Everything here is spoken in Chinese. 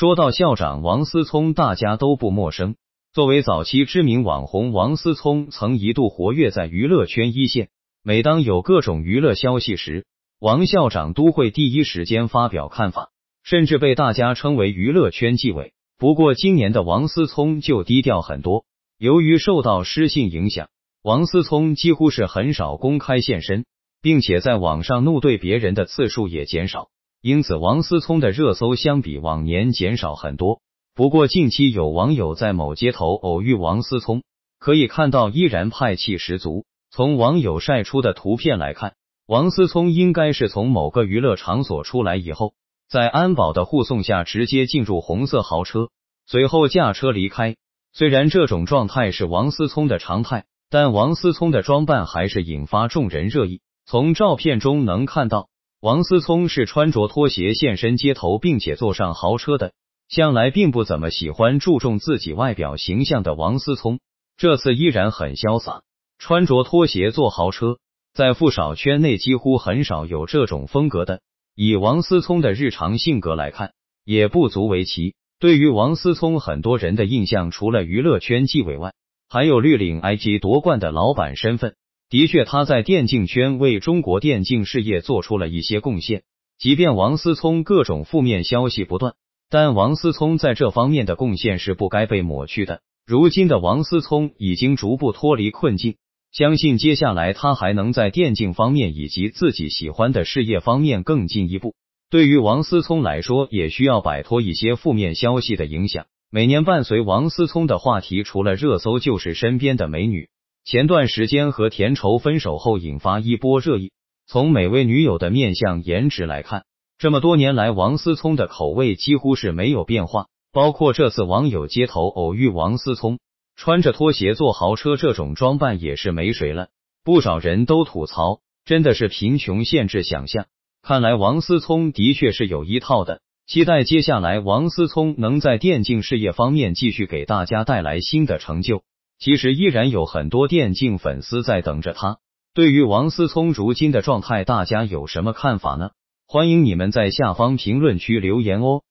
说到校长王思聪，大家都不陌生。作为早期知名网红，王思聪曾一度活跃在娱乐圈一线。每当有各种娱乐消息时，王校长都会第一时间发表看法，甚至被大家称为娱乐圈纪委。不过，今年的王思聪就低调很多。由于受到失信影响，王思聪几乎是很少公开现身，并且在网上怒对别人的次数也减少，因此王思聪的热搜相比往年减少很多。不过，近期有网友在某街头偶遇王思聪，可以看到依然派气十足。从网友晒出的图片来看。王思聪应该是从某个娱乐场所出来以后，在安保的护送下直接进入红色豪车，随后驾车离开。虽然这种状态是王思聪的常态，但王思聪的装扮还是引发众人热议。从照片中能看到，王思聪是穿着拖鞋现身街头，并且坐上豪车的。向来并不怎么喜欢注重自己外表形象的王思聪，这次依然很潇洒，穿着拖鞋坐豪车。在不少圈内，几乎很少有这种风格的。以王思聪的日常性格来看，也不足为奇。对于王思聪，很多人的印象除了娱乐圈纪委外，还有绿领 IG 夺冠的老板身份。的确，他在电竞圈为中国电竞事业做出了一些贡献。即便王思聪各种负面消息不断，但王思聪在这方面的贡献是不该被抹去的。如今的王思聪已经逐步脱离困境。相信接下来他还能在电竞方面以及自己喜欢的事业方面更进一步。对于王思聪来说，也需要摆脱一些负面消息的影响。每年伴随王思聪的话题，除了热搜，就是身边的美女。前段时间和田畴分手后，引发一波热议。从每位女友的面相、颜值来看，这么多年来，王思聪的口味几乎是没有变化。包括这次网友街头偶遇王思聪。穿着拖鞋坐豪车，这种装扮也是没谁了。不少人都吐槽，真的是贫穷限制想象。看来王思聪的确是有一套的。期待接下来王思聪能在电竞事业方面继续给大家带来新的成就。其实依然有很多电竞粉丝在等着他。对于王思聪如今的状态，大家有什么看法呢？欢迎你们在下方评论区留言哦。